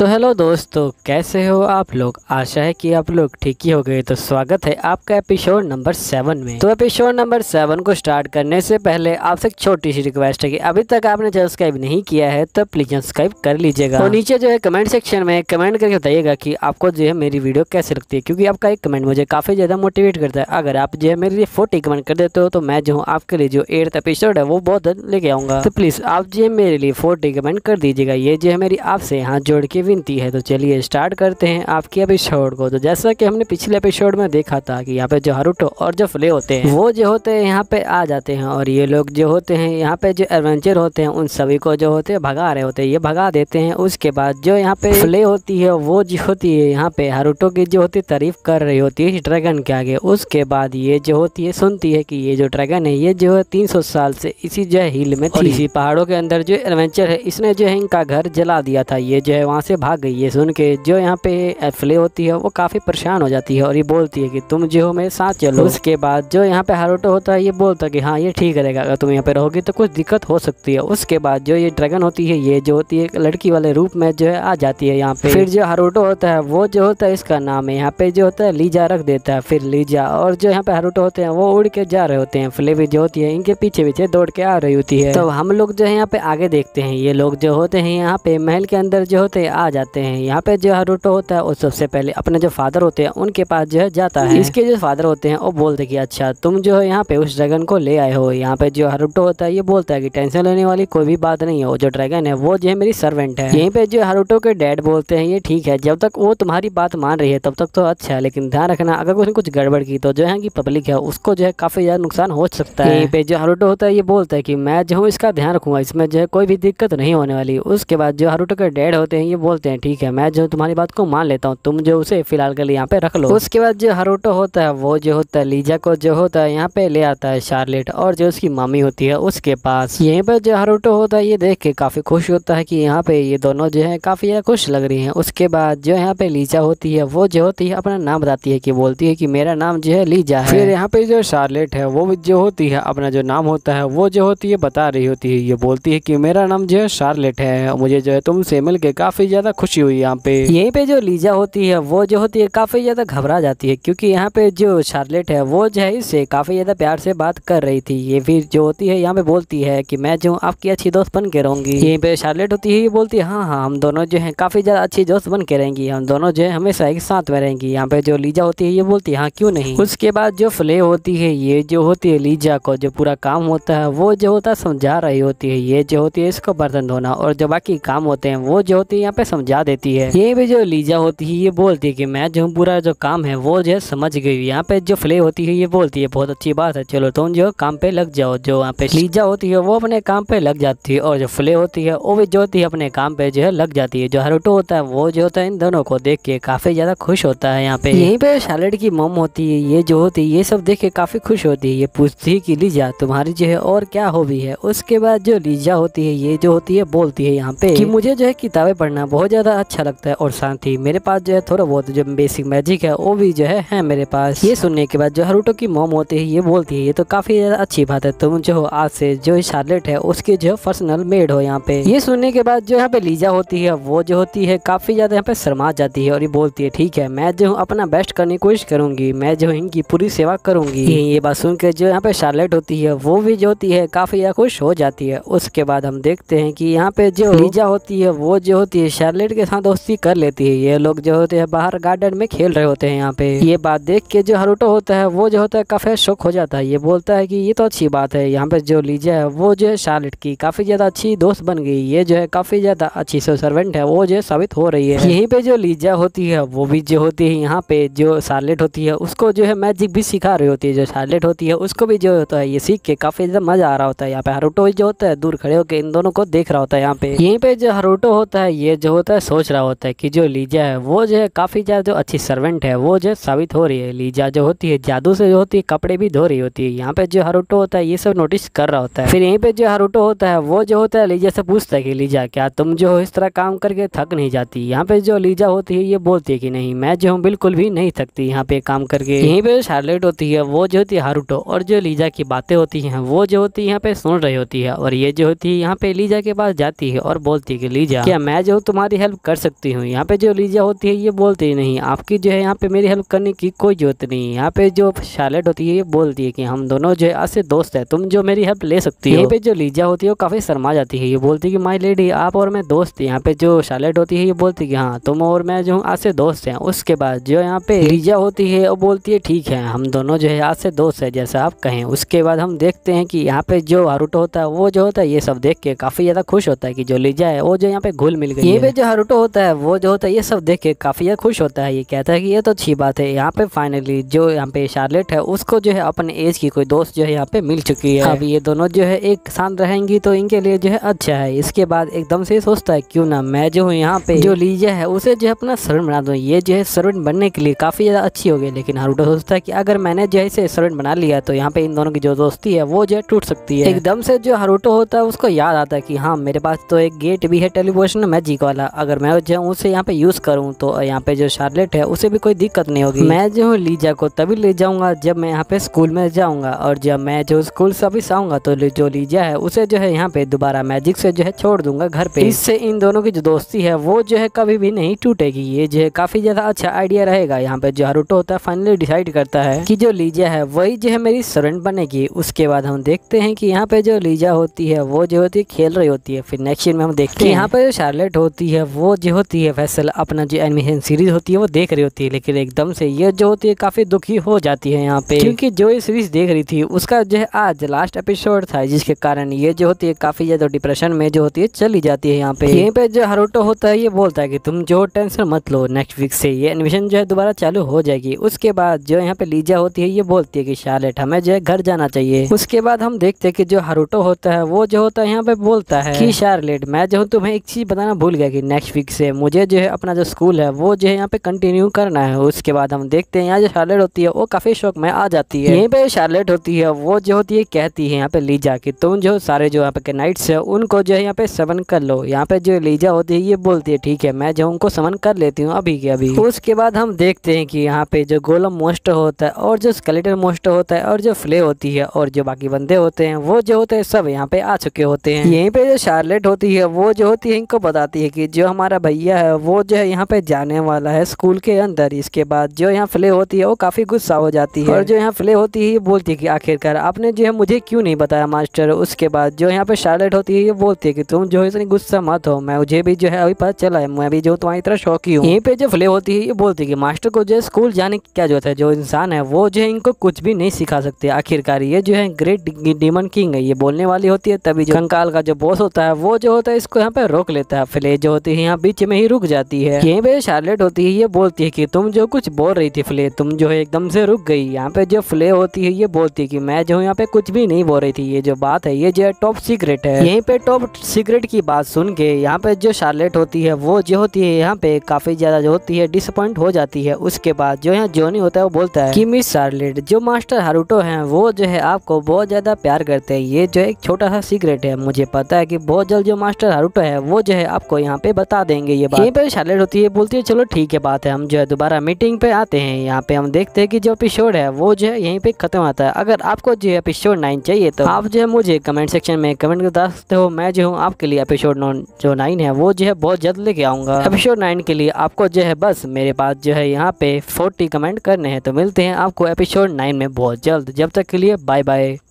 तो हेलो दोस्तों, कैसे हो आप लोग? आशा है कि आप लोग ठीक ही हो गए। तो स्वागत है आपका एपिसोड नंबर सेवन में। तो एपिसोड नंबर सेवन को स्टार्ट करने से पहले आपसे एक छोटी सी रिक्वेस्ट है कि अभी तक आपने सब्सक्राइब नहीं किया है तो प्लीज़ सब्सक्राइब कर लीजिएगा। तो नीचे जो है कमेंट सेक्शन में कमेंट करके बताइएगा कि आपको जो है मेरी वीडियो कैसे लगती है, क्योंकि आपका एक कमेंट मुझे काफ़ी ज़्यादा मोटिवेट करता है। अगर आप जो है मेरे लिए फोर्टी कमेंट कर देते हो तो मैं जो हूँ आपके लिए जो एट्थ एपिसोड है, वो बहुत लेके आऊँगा। तो प्लीज़ आप जो है मेरे लिए फोर्टी कमेंट कर दीजिएगा। ये जो है मेरी आपसे यहाँ जोड़ के विनती है तो चलिए स्टार्ट करते हैं आपके एपिसोड को। तो जैसा कि हमने पिछले एपिसोड में देखा था कि यहाँ पे जो हरुटो और जो फ्ले होते हैं वो जो होते हैं यहाँ पे आ जाते हैं और ये लोग जो होते हैं यहाँ पे जो एडवेंचर होते हैं उन सभी को जो होते हैं भगा रहे होते हैं। ये भगा देते हैं उसके बाद जो यहाँ पे फ्ले होती है वो जो होती है यहाँ पे हरुटो की जो होती तारीफ़ कर रही होती है ड्रैगन के आगे। उसके बाद ये जो होती है सुनती है कि ये जो ड्रैगन है ये जो है तीन सौ साल से इसी जो है हिल में थी। इसी पहाड़ों के अंदर जो एडवेंचर है इसने जो है इनका घर जला दिया था। ये जो है वहाँ से भाग गई है सुन के। जो यहाँ पे फ्ले होती है, वो काफ़ी परेशान हो जाती है और ये बोलती है कि तुम जो हो, मेरे साथ चलो। उसके बाद जो यहाँ पे हारोटो होता है, ये बोलता है कि हाँ ये ठीक रहेगा। अगर तुम यहाँ पे रहोगी तो कुछ दिक्कत हो सकती है। उसके बाद जो ये ड्रैगन होती है, ये जो होती है लड़की वाले रूप में जो है, आ जाती है यहाँ पे। फिर जो हारोटो होता है, वो जो होता है, इसका नाम है यहाँ पे जो होता है लीजा रख देता है। फिर लीजा और जो यहाँ पे हारोटो होते हैं, वो उड़ के जा रहे होते हैं। फ्ले भी जो होती है, इनके पीछे पीछे दौड़ के आ रही होती है। तो हम लोग जो है यहाँ पे आगे देखते हैं। ये लोग जो होते हैं यहाँ पे महल के अंदर जो होते हैं आ जाते हैं। यहाँ पे जो हारूटो होता है वो सबसे पहले अपने जो फादर होते हैं उनके पास जो है जाता है। इसके जो फादर होते हैं वो बोलते कि अच्छा तुम जो है यहाँ पे उस ड्रैगन को ले आए हो। यहाँ पे जो हारूटो होता है ये बोलता है कि टेंशन लेने वाली कोई भी बात नहीं है। जो ड्रैगन है वो जो है मेरी सर्वेंट है। यहीं पे जो हारूटो के डैड बोलते हैं ये ठीक है। जब तक वो तुम्हारी बात मान रही है तब तक तो अच्छा है। लेकिन ध्यान रखना अगर उसने कुछ गड़बड़ की तो जो है की पब्लिक है उसको जो है काफ़ी ज़्यादा नुकसान हो सकता है। यहीं पे जो हारूटो होता है ये बोलता है की मैं जो हूँ इसका ध्यान रखूँगा। इसमें जो है कोई भी दिक्कत नहीं होने वाली। उसके बाद जो हारूटो के डैड होते हैं ये बोलते हैं ठीक है मैं जो तुम्हारी बात को मान लेता हूँ तुम जो उसे फ़िलहाल के लिए यहाँ पे रख लो। उसके बाद जो हरोटो होता है वो जो होता है लीजा को जो होता है यहाँ पे ले आता है शार्लेट और जो उसकी मामी होती है उसके पास। यहीं पर जो हरोटो होता है ये देख के काफ़ी खुश होता है कि यहाँ पे ये दोनों जो है काफ़ी खुश लग रही है। उसके बाद जो यहाँ पे लीजा होती है वो जो होती है अपना नाम बताती है की बोलती है की मेरा नाम जो है लीजा है। फिर यहाँ पे जो शार्लेट है वो जो होती है अपना जो नाम होता है वो जो होती है बता रही होती है ये बोलती है की मेरा नाम जो है शार्लेट है मुझे जो है तुमसे मिल के काफ़ी ज़्यादा खुशी हुई यहाँ पे। यहीं पे जो लीजा होती है, वो जो होती है, काफ़ी ज़्यादा घबरा जाती है, क्योंकि यहाँ पे जो शार्लेट है, वो जो है, इससे काफ़ी ज़्यादा प्यार से बात कर रही थी। ये फिर जो होती है, यहाँ पे बोलती है कि मैं जो आपकी अच्छी दोस्त बन के रहूँगी। यहीं पे शार्लेट होती है, ये बोलती है हाँ हाँ हम दोनों जो है, काफ़ी ज़्यादा अच्छी दोस्त बन के रहेंगी। हम दोनों जो है, हमेशा एक साथ में रहेंगी। यहाँ पे जो लीजा होती है, ये बोलती है हाँ क्यों नहीं? उसके बाद जो फ्ले होती है, ये जो होती है लीजा को, जो पूरा काम होता है, वो जो होता है, समझा रही होती है। ये जो होती है, इसको बर्तन धोना। और जो बाकी काम होते हैं, वो जो होती है, यहाँ पे समझा देती है। ये भी जो लीजा होती है ये बोलती है कि मैं जो पूरा जो काम है वो जो है समझ गई यहाँ पे जो फ्ले होती है ये बोलती है बहुत अच्छी बात है चलो तुम जो काम पे लग जाओ। जो यहाँ पे लीजा होती है वो अपने काम पे लग जाती है और जो फ्ले होती है वो भी जो होती है अपने काम पे जो है लग जाती है। जो हरोटो होता है वो जो होता है इन दोनों को देख के काफ़ी ज़्यादा खुश होता है यहाँ पे। यहीं पे सैलड की मोम होती है ये जो होती है ये सब देख के काफ़ी खुश होती है। ये पूछती है की लीजा तुम्हारी जो है और क्या हॉबी है? उसके बाद जो लीजा होती है ये जो होती है बोलती है यहाँ पे की मुझे जो है किताबें पढ़ना बहुत ज़्यादा अच्छा लगता है और साथ ही मेरे पास जो है थोड़ा बहुत जो बेसिक मैजिक है वो भी जो है, है मेरे पास। ये सुनने के बाद जो हरूटो की मोम होती है ये बोलती है ये तो काफ़ी ज़्यादा अच्छी बात है। तुम जो आज से जो शार्लेट है उसकी जो पर्सनल मेड हो यहाँ पे। ये सुनने के बाद जो यहाँ पे लीजा होती है वो जो होती है काफ़ी ज़्यादा यहाँ पे शर्मा जाती है और ये बोलती है ठीक है मैं जो अपना बेस्ट करने की कोशिश करूँगी। मैं जो इनकी पूरी सेवा करूँगी। ये बात सुन के जो यहाँ पे शार्लेट होती है वो भी जो होती है काफ़ी खुश हो जाती है। उसके बाद हम देखते हैं कि यहाँ पे जो लीजा होती है वो जो होती है शार्लेट के साथ दोस्ती कर लेती है। ये लोग जो होते हैं बाहर गार्डन में खेल रहे होते हैं यहाँ पे। ये बात देख के जो हरुटो होता है वो जो होता है काफ़ी शौक हो जाता है। ये बोलता है कि ये तो अच्छी बात है यहाँ पे जो लीजा है वो जो है शार्लेट की काफ़ी ज़्यादा अच्छी दोस्त बन गई। ये जो है काफ़ी ज़्यादा अच्छी सो सर्वेंट है वो जो है साबित हो रही है। यहीं पे जो लीजा होती है वो भी जो होती है यहाँ पे जो शार्लेट होती है उसको जो है मैजिक भी सिखा रही होती है। जो शार्लेट होती है उसको भी जो होता है ये सीख के काफ़ी ज़्यादा मज़ा आ रहा होता है। यहाँ पे हरुटो जो होता है दूर खड़े होकर इन दोनों को देख रहा होता है यहाँ पे। यहीं पे जो हरुटो होता है ये जो होता है सोच रहा होता है कि जो लीजा है वो जो है काफ़ी ज़्यादा जो अच्छी सर्वेंट है वो जो साबित हो रही है। लीजा जो होती है जादू से जो होती है कपड़े भी धो रही होती है। यहाँ पे जो हरुटो होता है ये सब नोटिस कर रहा होता है। फिर यहीं पे जो हरुटो होता है वो जो होता है लीजा से पूछता है कि लीजा क्या तुम जो इस तरह काम करके थक नहीं जाती? यहाँ पे जो लीजा होती है ये बोलती है कि नहीं मैं जो हूँ बिल्कुल भी नहीं थकती। यहाँ पे काम करके यहीं पे शार्लेट होती है वो जो होती है हारूटो और जो लीजा की बातें होती हैं वो जो होती है यहाँ पे सुन रही होती है। और ये जो होती है यहाँ पे लीजा के पास जाती है और बोलती है कि लीजा क्या मैं जो तुम्हारी तुम्हारी हेल्प कर सकती हूँ। यहाँ पे जो लीजा होती है ये बोलती ही नहीं आपकी जो है यहाँ पे मेरी हेल्प करने की कोई ज़रूरत नहीं यहाँ पे जो शार्लेट होती है ये बोलती है कि हम दोनों जो है आज से दोस्त है। तुम जो मेरी हेल्प ले सकती हो। यहाँ पे जो लीजा होती है वो काफ़ी शर्मा जाती है। ये बोलती है कि माई लेडी आप और मैं दोस्त यहाँ पे जो शार्लेट होती है ये बोलती है कि हाँ तुम और मैं जो हूँ आज से दोस्त हैं। उसके बाद जो यहाँ पे लीजा होती है वो बोलती है ठीक है हम दोनों जो है आज से दोस्त है जैसा आप कहें। उसके बाद हम देखते हैं कि यहाँ पे जो हारूटो होता है वो जो होता है ये सब देख के काफ़ी ज़्यादा खुश होता है कि जो लीजा है वो जो यहाँ पे घुल मिल गई ये पे जो हारूटो होता है वो जो होता है ये सब देख के काफ़ी खुश होता है। ये कहता है कि ये तो अच्छी बात है यहाँ पे फाइनली जो यहाँ पे शार्लेट है उसको जो है अपने एज की कोई दोस्त जो है यहाँ पे मिल चुकी है। अब ये दोनों जो है एक साथ रहेंगी तो इनके लिए जो है अच्छा है। इसके बाद एकदम से सोचता है क्यों ना मैं जो हूँ यहाँ पे जो लीजा है उसे जो है अपना सर्वेंट बना दूँ। ये जो है सर्वेंट बनने के लिए काफ़ी ज़्यादा अच्छी हो गई लेकिन हारूटो सोचता है कि अगर मैंने जो है इसे सर्वेंट बना लिया तो यहाँ पे इन दोनों की जो दोस्ती है वो जो है टूट सकती है। एकदम से जो हारूटो होता है उसको याद आता है कि हाँ मेरे पास तो एक गेट भी है टेलीपोर्शन मैजिक वाला। अगर मैं जो उसे यहाँ पे यूज़ करूँ तो यहाँ पे जो शार्लेट है उसे भी कोई दिक्कत नहीं होगी। मैं जो हूँ लीजा को तभी ले जाऊँगा जब मैं यहाँ पे स्कूल में जाऊँगा और जब मैं जो स्कूल से अभी आऊँगा तो जो लीजा है उसे जो है यहाँ पे दोबारा मैजिक से जो है छोड़ दूँगा घर पे। इससे इन दोनों की जो दोस्ती है वो जो है कभी भी नहीं टूटेगी। ये जो है काफ़ी ज़्यादा अच्छा आइडिया रहेगा। यहाँ पे जो हारूटो होता है फाइनली डिसाइड करता है कि जो लीजा है वही जो है मेरी सर्वेंट बनेगी। उसके बाद हम देखते हैं कि यहाँ पे जो लीजा होती है वो जो होती है खेल रही होती है। फिर नेक्स्ट में हम देखते हैं। यहाँ पे जो शार्लेट होती है वो जो होती है फैसल अपना जो एनिमेशन सीरीज़ होती है वो देख रही होती है लेकिन एकदम से ये जो होती है काफ़ी दुखी हो जाती है यहाँ पे। क्योंकि जो ये सीरीज़ देख रही थी उसका जो है आज लास्ट एपिसोड था जिसके कारण ये जो होती है काफ़ी ज़्यादा डिप्रेशन में जो होती है चली जाती है यहाँ पे। यहीं पे जो हरोटो होता है ये बोलता है कि तुम जो टेंशन मत लो नेक्स्ट वीक से ये एनिमेशन जो है दोबारा चालू हो जाएगी। उसके बाद जो यहाँ पे लीजा होती है ये बोलती है कि शार्लेट हमें जो है घर जाना चाहिए। उसके बाद हम देखते हैं कि जो हरोटो होता है वो जो होता है यहाँ पे बोलता है कि शार्लेट मैं जो हूँ तुम्हें एक चीज़ बताना भूल गया कि नेक्स्ट वीक से मुझे जो है अपना जो स्कूल है वो जो है यहाँ पे कंटिन्यू करना है। उसके बाद हम देखते हैं यहाँ जो शार्लेट होती है वो काफ़ी शौक में आ जाती है। यहीं पे शार्लेट होती है वो जो होती है कहती है यहाँ पे लीजा की तुम जो सारे जो यहाँ पे नाइट्स है उनको जो है यहाँ पे समन कर लो। यहाँ पे जो लीजा होती है ये बोलती है ठीक है मैं जो उनको समन कर लेती हूँ अभी के अभी। उसके बाद हम देखते हैं कि यहाँ पे जो गोलम मोस्टर होता है और जो स्केलेटन मोस्टर होता है और जो फ्ले होती है और जो बाकी बंदे होते हैं वो जो होते हैं सब यहाँ पे आ चुके होते हैं। यहीं पे जो शार्लेट होती है वो जो होती है इनको बताती है कि जो हमारा भैया है वो जो है यहाँ पे जाने वाला है स्कूल के अंदर। इसके बाद जो यहाँ फ्ले होती है वो काफ़ी गुस्सा हो जाती है। और जो यहाँ फ्ले होती है ये बोलती है कि आखिरकार आपने जो है मुझे क्यों नहीं बताया मास्टर? उसके बाद जो यहाँ पे शार्लेट होती है ये बोलती है कि तुम जो है इतनी गुस्सा मत हो। मैं मुझे भी जो है अभी पता चला है मैं भी जो तुम्हारी तरह शौकी हूँ। यहीं पे जो फ्ले होती है ये बोलती है कि मास्टर को जो है स्कूल जाने की क्या ज़रूरत है? जो इंसान है वो जो है इनको कुछ भी नहीं सिखा सकते। आखिरकार ये जो है ग्रेट डीमन किंग है ये बोलने वाली होती है तभी जो कंकाल का जो बॉस होता है वो जो होता है इसको यहाँ पे रोक लेता है। फ्ले जो होती है यहाँ बीच में ही रुक जाती है। यहीं पे शार्लेट होती है, ये बोलती है कि तुम जो कुछ बोल रही थी फ्ले, तुम जो है एकदम से रुक गई। यहाँ पे जो फ्ले होती है, ये बोलती है कि मैं जो यहाँ पे कुछ भी नहीं बोल रही थी। ये जो बात है, ये जो है टॉप सीक्रेट है। यहीं पे टॉप सीक्रेट की बात सुन के, यहाँ पे जो शार्लेट होती है, वो जो होती है, यहाँ पे काफ़ी ज़्यादा जो होती है डिसअपॉइंट हो जाती है। उसके बाद जो यहाँ जोनी होता है, वो बोलता है कि मिस शार्लेट जो मास्टर हारूटो है, वो जो है आपको बहुत ज़्यादा प्यार करते हैं। ये जो एक छोटा सा सीक्रेट है, मुझे पता है कि बहुत जल्द जो मास्टर हारूटो है, वो जो है आपको यहाँ पे बता देंगे ये बात। यहीं पे शार्लेट होती है, बोलती है, चलो ठीक है, बात है, हम जो है दोबारा मीटिंग पे आते हैं। यहाँ पे हम देखते हैं कि जो एपिसोड है, वो जो है यहीं पे खत्म आता है। अगर आपको जो है एपिसोड नाइन चाहिए तो आप जो है मुझे कमेंट सेक्शन में कमेंट कर सकते हो। मैं जो हूँ, आपके लिए एपिसोड जो नाइन है, वो जो है बहुत जल्द लेके आऊँगा। एपिसोड नाइन के लिए आपको जो है बस मेरे पास जो है यहाँ पे फोर्टी कमेंट करने हैं। तो मिलते हैं आपको एपिसोड नाइन में बहुत जल्द। जब तक के लिए बाय बाय